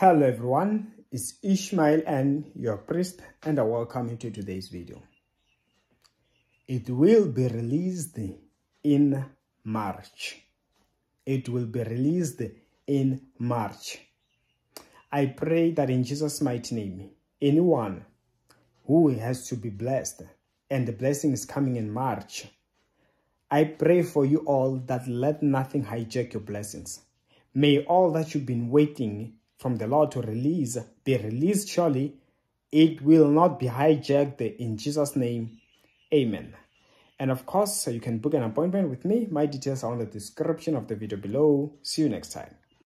Hello everyone, it's Ishmael and your priest and I welcome you to today's video. It will be released in March. It will be released in March. I pray that in Jesus' mighty name, anyone who has to be blessed and the blessing is coming in March, I pray for you all that let nothing hijack your blessings. May all that you've been waiting from the Lord to release be released surely. It will not be hijacked in Jesus' name. Amen. And of course, you can book an appointment with me. My details are on the description of the video below. See you next time.